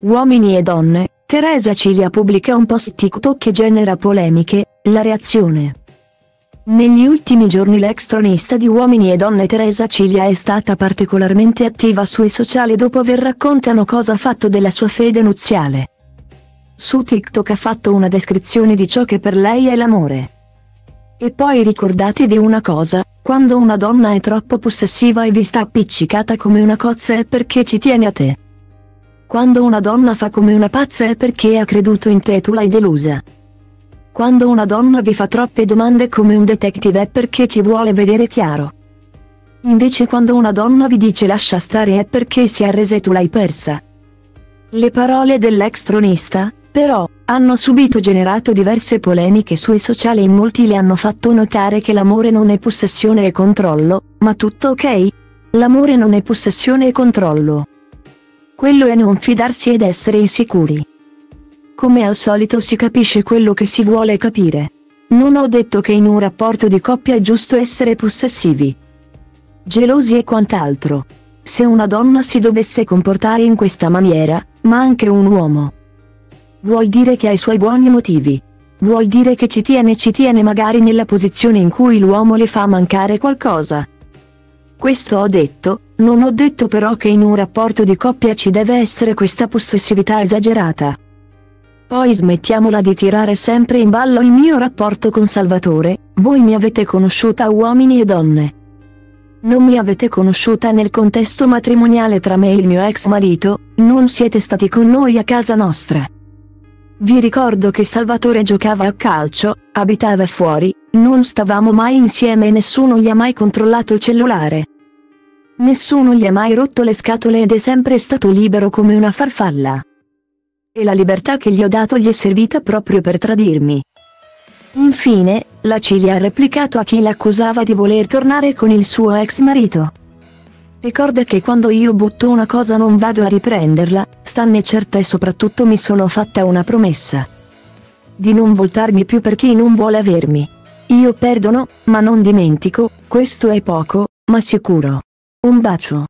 Uomini e donne, Teresa Cilia pubblica un post TikTok che genera polemiche, la reazione. Negli ultimi giorni l'ex tronista di Uomini e Donne Teresa Cilia è stata particolarmente attiva sui sociali dopo aver raccontato cosa ha fatto della sua fede nuziale. Su TikTok ha fatto una descrizione di ciò che per lei è l'amore. E poi ricordate di una cosa, quando una donna è troppo possessiva e vi sta appiccicata come una cozza è perché ci tiene a te. Quando una donna fa come una pazza è perché ha creduto in te e tu l'hai delusa. Quando una donna vi fa troppe domande come un detective è perché ci vuole vedere chiaro. Invece quando una donna vi dice lascia stare è perché si è arresa e tu l'hai persa. Le parole dell'ex tronista, però, hanno subito generato diverse polemiche sui sociali e molti le hanno fatto notare che l'amore non è possessione e controllo, ma tutto ok? L'amore non è possessione e controllo. Quello è non fidarsi ed essere insicuri. Come al solito si capisce quello che si vuole capire. Non ho detto che in un rapporto di coppia è giusto essere possessivi, gelosi e quant'altro. Se una donna si dovesse comportare in questa maniera, ma anche un uomo, vuol dire che ha i suoi buoni motivi. Vuol dire che ci tiene ci tiene magari nella posizione in cui l'uomo le fa mancare qualcosa. Questo ho detto, non ho detto però che in un rapporto di coppia ci deve essere questa possessività esagerata. Poi smettiamola di tirare sempre in ballo il mio rapporto con Salvatore, voi mi avete conosciuta uomini e donne. Non mi avete conosciuta nel contesto matrimoniale tra me e il mio ex marito, non siete stati con noi a casa nostra. Vi ricordo che Salvatore giocava a calcio, abitava fuori, non stavamo mai insieme e nessuno gli ha mai controllato il cellulare. Nessuno gli ha mai rotto le scatole ed è sempre stato libero come una farfalla. E la libertà che gli ho dato gli è servita proprio per tradirmi. Infine, la Cilia ha replicato a chi l'accusava di voler tornare con il suo ex marito. Ricorda che quando io butto una cosa non vado a riprenderla, stanne certa e soprattutto mi sono fatta una promessa. Di non voltarmi più per chi non vuole avermi. Io perdono, ma non dimentico, questo è poco, ma sicuro. Un bacio.